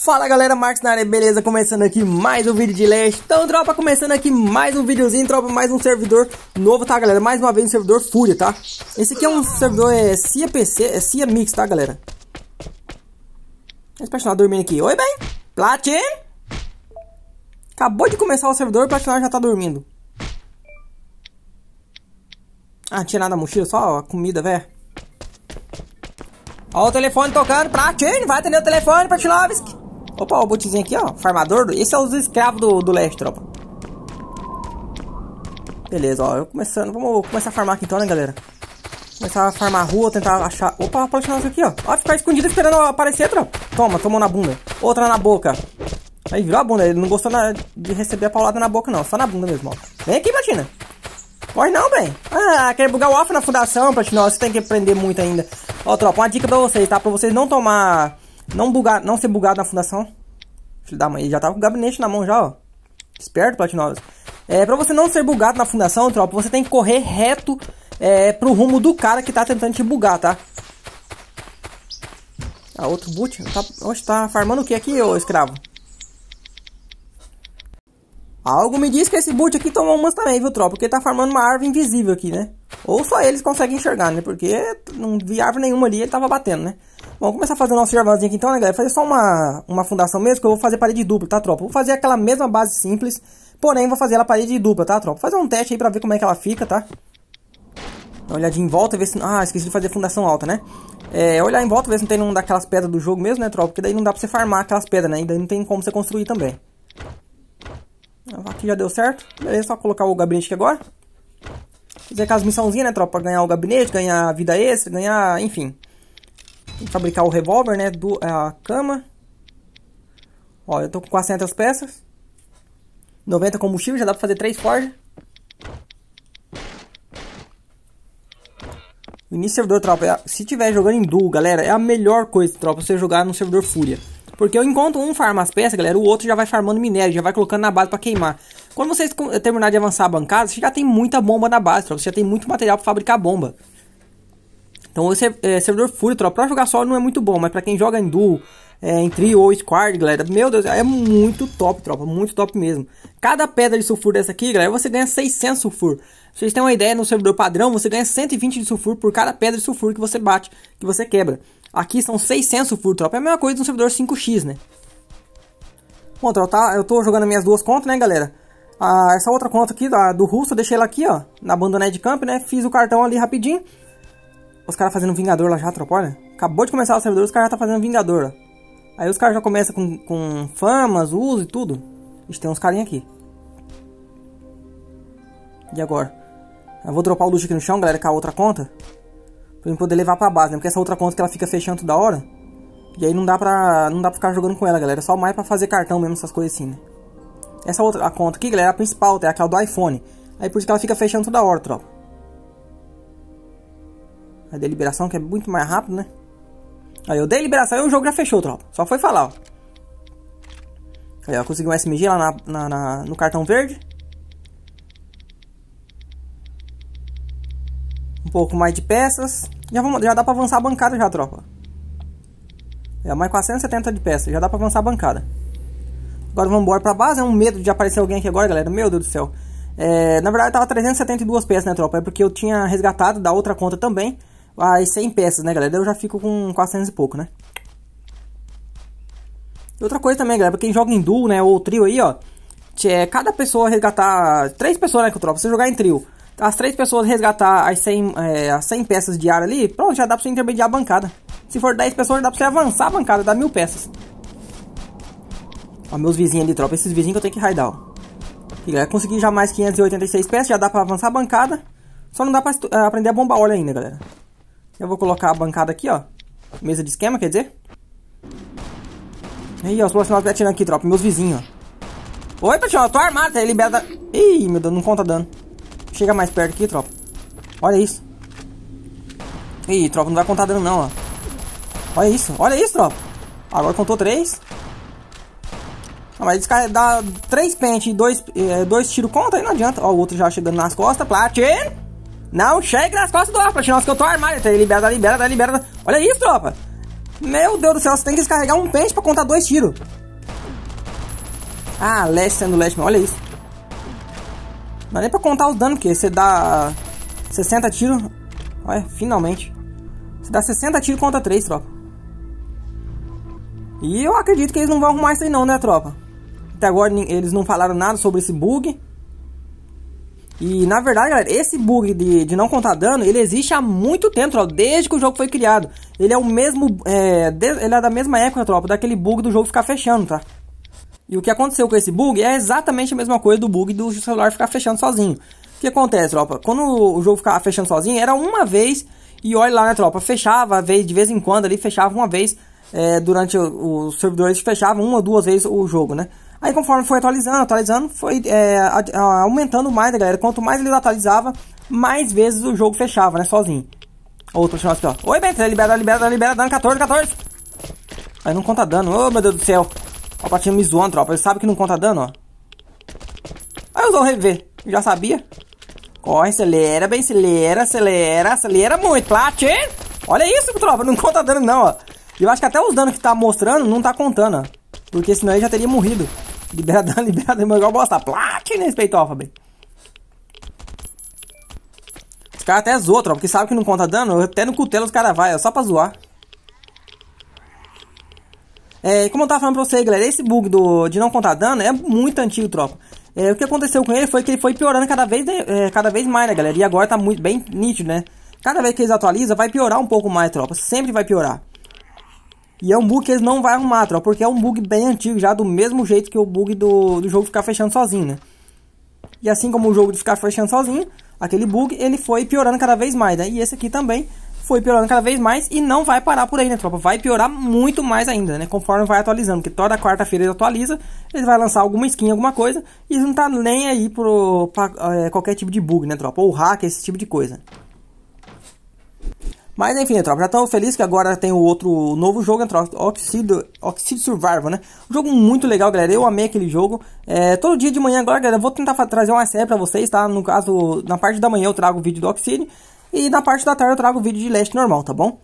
Fala galera, Marcos na área, beleza? Começando aqui mais um vídeo de Leste Então tropa, começando aqui mais um videozinho, tropa, mais um servidor novo, tá galera? Mais uma vez um servidor Fúria, tá? Esse aqui é um servidor, é CIA PC, é CIA Mix, tá galera? Esse personagem dormindo aqui, oi bem, Platin Acabou de começar o servidor o Platinum já tá dormindo Ah, tinha nada na mochila, só a comida, velho Ó o telefone tocando, Platin, vai atender o telefone, Platinovski Opa, o botezinho aqui, ó. Farmador. Esse é os escravos do, do leste, tropa. Beleza, ó. Eu começando. Vamos começar a farmar aqui então, né, galera? Começar a farmar a rua, tentar achar. Opa, a platina aqui, ó. Ó, ficar escondido esperando aparecer, tropa. Toma, tomou na bunda. Outra na boca. Aí virou a bunda. Ele não gostou na... de receber a paulada na boca, não. Só na bunda mesmo, ó. Vem aqui, platina. Corre não, bem. Ah, quer bugar o off na fundação, platina. Você tem que aprender muito ainda. Ó, tropa, uma dica pra vocês, tá? Pra vocês não tomar não, bugar, não ser bugado na fundação. Filho da mãe, já tava com o gabinete na mão já, ó. Esperto, Platinovas. É, pra você não ser bugado na fundação, tropa, você tem que correr reto é, pro rumo do cara que tá tentando te bugar, tá? Ah, outro boot? Tá, tá farmando o que aqui, ô escravo? Algo me diz que esse boot aqui tomou umas também, viu, tropa? Porque tá farmando uma árvore invisível aqui, né? Ou só eles conseguem enxergar, né? Porque não vi árvore nenhuma ali, ele tava batendo, né? Vamos começar a fazer o nosso jarvãozinho aqui então, né, galera? Fazer só uma, uma fundação mesmo, que eu vou fazer parede dupla, tá, tropa? Vou fazer aquela mesma base simples, porém vou fazer ela parede dupla, tá, tropa? Vou fazer um teste aí pra ver como é que ela fica, tá? Dá uma olhadinha em volta, ver se... Ah, esqueci de fazer fundação alta, né? É, olhar em volta, ver se não tem nenhum daquelas pedras do jogo mesmo, né, tropa? Porque daí não dá pra você farmar aquelas pedras, né? E daí não tem como você construir também. Aqui já deu certo. Beleza, só colocar o gabinete aqui agora. Fazer aquelas missãozinhas, né, tropa? Pra ganhar o gabinete, ganhar vida extra, ganhar... Enfim. Fabricar o revólver, né? Do, a cama. Ó, eu tô com 400 peças. 90 combustível, já dá pra fazer 3 forjas. Início servidor, tropa, é, se tiver jogando em duo, galera, é a melhor coisa, tropa, você jogar no servidor Fúria. Porque eu encontro um farma as peças, galera, o outro já vai farmando minério, já vai colocando na base pra queimar. Quando vocês terminar de avançar a bancada, você já tem muita bomba na base, tropa, você já tem muito material pra fabricar bomba. Então o é, servidor Fury, tropa, pra jogar solo não é muito bom, mas pra quem joga em duo, é, em trio ou squad, galera, meu Deus, é muito top, tropa, muito top mesmo. Cada pedra de sulfur dessa aqui, galera, você ganha 600 sulfur. Vocês têm uma ideia, no servidor padrão, você ganha 120 de sulfur por cada pedra de sulfur que você bate, que você quebra. Aqui são 600 sulfur, tropa, é a mesma coisa no servidor 5x, né? Bom, tropa, tá, eu tô jogando minhas duas contas, né, galera? Ah, essa outra conta aqui, da, do russo, eu deixei ela aqui, ó, na banda de camp, né? Fiz o cartão ali rapidinho. Os caras fazendo Vingador lá já, tropa, olha. Acabou de começar o servidor, os caras já tá fazendo Vingador. Aí os caras já começam com, com famas, uso e tudo. Ixi, tem uns carinha aqui. E agora? Eu vou dropar o luxo aqui no chão, galera, com a outra conta. Pra eu poder levar pra base, né? Porque essa outra conta que ela fica fechando toda hora. E aí não dá pra, não dá pra ficar jogando com ela, galera. Só mais pra fazer cartão mesmo, essas coisas assim, né? Essa outra a conta aqui, galera, é a principal, é aquela do iPhone. Aí por isso que ela fica fechando toda hora, tropa a deliberação, que é muito mais rápido, né? Aí eu dei liberação e o jogo já fechou, tropa. Só foi falar, ó. Aí, ó, consegui um SMG lá na, na, na, no cartão verde. Um pouco mais de peças. Já, vamos, já dá pra avançar a bancada já, tropa. É, mais 470 de peças. Já dá pra avançar a bancada. Agora vamos embora pra base. É um medo de aparecer alguém aqui agora, galera. Meu Deus do céu. É, na verdade tava 372 peças, né, tropa? É porque eu tinha resgatado da outra conta também as 100 peças, né, galera? Eu já fico com 400 e pouco, né? Outra coisa também, galera, pra quem joga em duo, né, ou trio aí, ó. É, cada pessoa resgatar... Três pessoas, né, que eu troco. Você jogar em trio. As três pessoas resgatar as 100, é, as 100 peças de ar ali, pronto, já dá pra você intermediar a bancada. Se for 10 pessoas, dá pra você avançar a bancada, dá mil peças. Ó, meus vizinhos ali, tropa. Esses vizinhos que eu tenho que raidar, ó. E, galera, consegui já mais 586 peças, já dá pra avançar a bancada. Só não dá pra é, aprender a bombar óleo ainda, galera. Eu vou colocar a bancada aqui, ó. Mesa de esquema, quer dizer? Aí, ó, os profissionais que tá atirando aqui, tropa. Meus vizinhos, ó. Oi, eu tô armado, tá? Libera Ih, meu Deus, não conta dano. Chega mais perto aqui, tropa. Olha isso. Ih, tropa, não vai contar dano não, ó. Olha isso, olha isso, tropa. Agora contou três. Ah, mas dá três pentes e dois, é, dois tiros contra, aí não adianta. Ó, o outro já chegando nas costas. Platino! Não chega nas costas do Atlas, que eu tô armado. Então, libera, libera, libera. Olha isso, tropa. Meu Deus do céu, você tem que descarregar um pente pra contar dois tiros. Ah, leste sendo leste, olha isso. Não é nem pra contar os danos, porque você dá 60 tiros. Olha, finalmente. Você dá 60 tiros contra 3, tropa. E eu acredito que eles não vão arrumar isso aí não, né, tropa? Até agora eles não falaram nada sobre esse bug. E na verdade, galera, esse bug de, de não contar dano, ele existe há muito tempo, tropa, desde que o jogo foi criado. Ele é o mesmo, é, de, ele é da mesma época, tropa, daquele bug do jogo ficar fechando, tá? E o que aconteceu com esse bug é exatamente a mesma coisa do bug do celular ficar fechando sozinho. O que acontece, tropa? Quando o jogo ficava fechando sozinho, era uma vez e olha lá, né, tropa? Fechava de vez em quando ali, fechava uma vez é, durante os servidores fechavam uma ou duas vezes o jogo, né? Aí conforme foi atualizando, atualizando, foi é, aumentando mais, né, galera? Quanto mais ele atualizava, mais vezes o jogo fechava, né? Sozinho. Outro chance aqui, ó. Oi, Bento, libera, libera, libera, dano 14, 14. Aí não conta dano. Ô, oh, meu Deus do céu. Ó, o patinho me zoando, tropa. Ele sabe que não conta dano, ó. Aí usou o rever. Já sabia. Corre, acelera, bem, acelera, acelera, acelera muito. Platin! Olha isso, tropa. Não conta dano, não, ó. Eu acho que até os danos que tá mostrando não tá contando, ó. Porque senão ele já teria morrido. Libera dano, libera dano, igual bosta. Platin nesse peitofa, bem. Os caras até zoam, tropa, porque sabe que não conta dano. Até no cutelo os caras vai, é só pra zoar. É, como eu tava falando pra você, galera, esse bug do, de não contar dano é muito antigo, tropa. É, o que aconteceu com ele foi que ele foi piorando cada vez, é, cada vez mais, né, galera? E agora tá muito bem nítido, né? Cada vez que eles atualizam, vai piorar um pouco mais, tropa. Sempre vai piorar. E é um bug que eles não vão arrumar, tropa, porque é um bug bem antigo, já do mesmo jeito que o bug do, do jogo ficar fechando sozinho, né? E assim como o jogo de ficar fechando sozinho, aquele bug, ele foi piorando cada vez mais, né? E esse aqui também foi piorando cada vez mais e não vai parar por aí, né, tropa? Vai piorar muito mais ainda, né? Conforme vai atualizando, porque toda quarta-feira ele atualiza, ele vai lançar alguma skin, alguma coisa, e não tá nem aí pro, pra é, qualquer tipo de bug, né, tropa? Ou hack, esse tipo de coisa. Mas enfim, tropa, já estou feliz que agora tem o outro novo jogo, tropa? Oxide, Oxide Survival, né? Um jogo muito legal, galera. Eu amei aquele jogo. É, todo dia de manhã agora, galera, eu vou tentar trazer uma série pra vocês, tá? No caso, na parte da manhã eu trago o vídeo do Oxide. E na parte da tarde eu trago o vídeo de Leste normal, tá bom?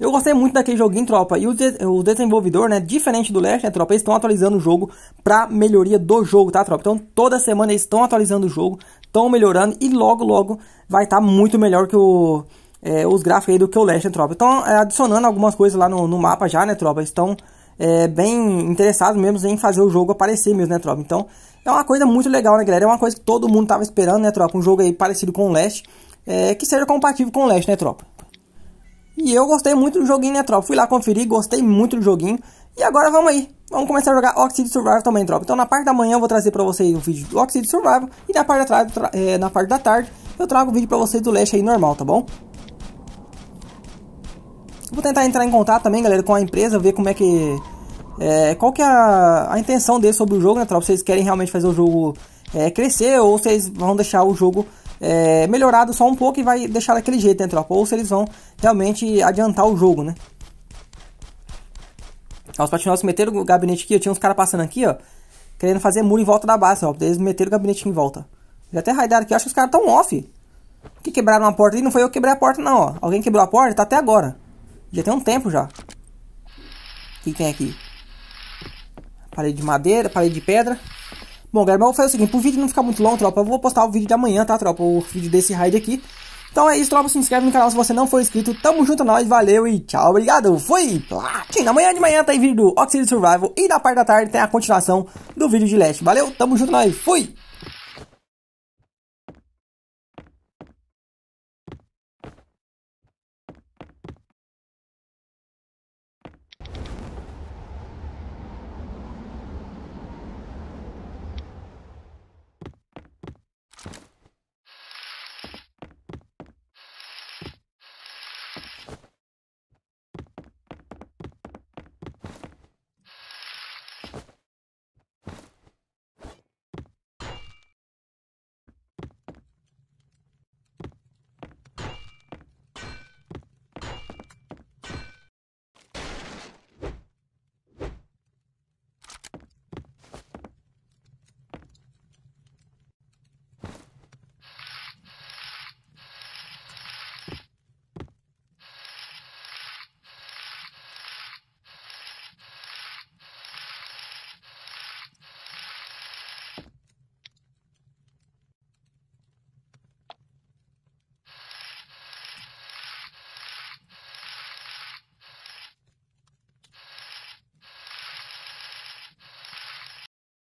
Eu gostei muito daquele joguinho, tropa. E o, de o desenvolvedor, né, diferente do Leste, né, tropa, eles estão atualizando o jogo pra melhoria do jogo, tá, tropa? Então toda semana eles estão atualizando o jogo, estão melhorando e logo, logo vai estar tá muito melhor que o, é, os gráficos aí do que o Leste, né, tropa? Então, é, adicionando algumas coisas lá no, no mapa já, né, tropa? Estão é, bem interessados mesmo em fazer o jogo aparecer mesmo, né, tropa? Então, é uma coisa muito legal, né, galera? É uma coisa que todo mundo tava esperando, né, tropa? Um jogo aí parecido com o Leste é, que seja compatível com o Leste, né, tropa? E eu gostei muito do joguinho, né, tropa? Fui lá conferir, gostei muito do joguinho. E agora vamos aí. Vamos começar a jogar Oxide Survival também, tropa. Então na parte da manhã eu vou trazer pra vocês o vídeo do Oxide Survival. E na parte da, tarde, é, na parte da tarde eu trago o vídeo pra vocês do Leste aí normal, tá bom? Vou tentar entrar em contato também, galera, com a empresa, ver como é que... É, qual que é a, a intenção deles sobre o jogo, né, tropa? Se vocês querem realmente fazer o jogo é, crescer ou se vocês vão deixar o jogo é, melhorado só um pouco e vai deixar daquele jeito, né, tropa? Ou se eles vão realmente adiantar o jogo, né? Ó, os patinossos meteram o gabinete aqui, ó, tinha uns caras passando aqui, ó, querendo fazer muro em volta da base, ó. Eles meteram o gabinete em volta. Já até raidaram aqui, acho que os caras estão off. Que quebraram uma porta ali, não foi eu que quebrei a porta não, ó. Alguém quebrou a porta, tá até agora. Já tem um tempo já. O que tem aqui? Parede de madeira, parede de pedra. Bom, galera, mas eu vou fazer o seguinte, pro vídeo não ficar muito longo, tropa, eu vou postar o vídeo de amanhã, tá, tropa? O vídeo desse raid aqui. Então é isso, tropa, se inscreve no canal se você não for inscrito. Tamo junto, nós, valeu e tchau, obrigado, fui! Platina, amanhã de manhã tem vídeo do Oxide Survival e na parte da tarde tem a continuação do vídeo de Leste. Valeu, tamo junto, nós, fui!